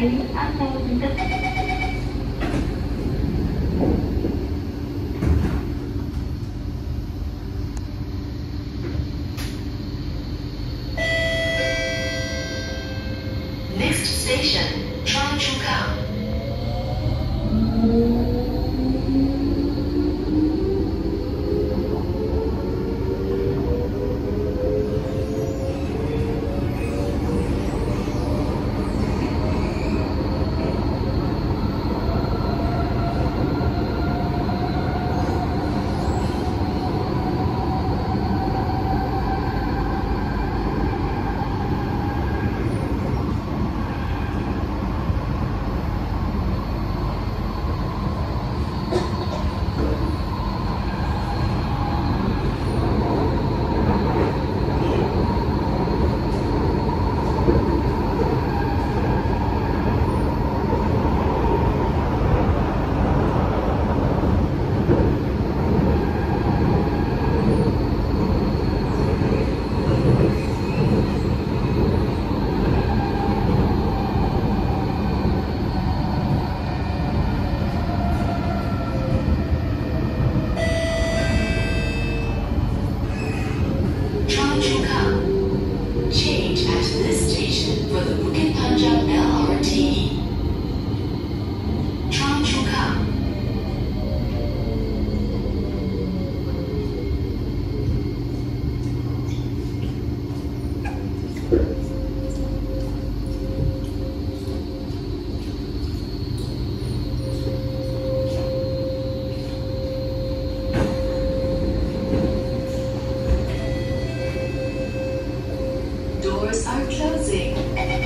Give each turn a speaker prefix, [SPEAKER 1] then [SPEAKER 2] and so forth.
[SPEAKER 1] Next station, Choa Change at this station for the Bukit doors are closing.